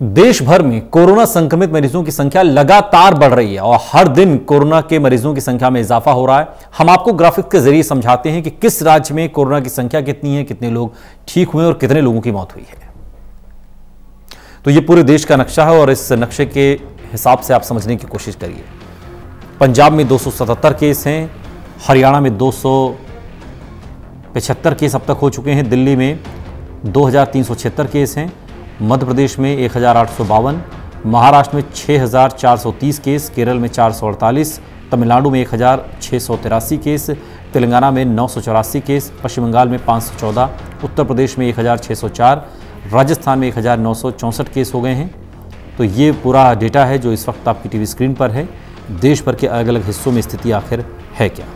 देश भर में कोरोना संक्रमित मरीजों की संख्या लगातार बढ़ रही है और हर दिन कोरोना के मरीजों की संख्या में इजाफा हो रहा है। हम आपको ग्राफिक के ज़रिए समझाते हैं कि किस राज्य में कोरोना की संख्या कितनी है, कितने लोग ठीक हुए और कितने लोगों की मौत हुई है। तो ये पूरे देश का नक्शा है और इस नक्शे के हिसाब से आप समझने की कोशिश करिए। पंजाब में 277 केस हैं, हरियाणा में दो केस अब तक हो चुके हैं, दिल्ली में दो हज़ार तीन सौ छिहत्तर केस हैं मध्य प्रदेश में एक हज़ार आठ सौ बावन, महाराष्ट्र में छः हज़ार चार सौ तीस केस, केरल में चार सौ अड़तालीस, तमिलनाडु में एक हज़ार छः सौ तिरासी केस, तेलंगाना में नौ सौ चौरासी केस, पश्चिम बंगाल में 514 उत्तर प्रदेश में 1604 राजस्थान में एक हज़ार नौ सौ चौंसठ केस हो गए हैं। तो ये पूरा डेटा है जो इस वक्त आपकी टीवी स्क्रीन पर है। देश भर के अलग अलग हिस्सों में स्थिति आखिर है क्या?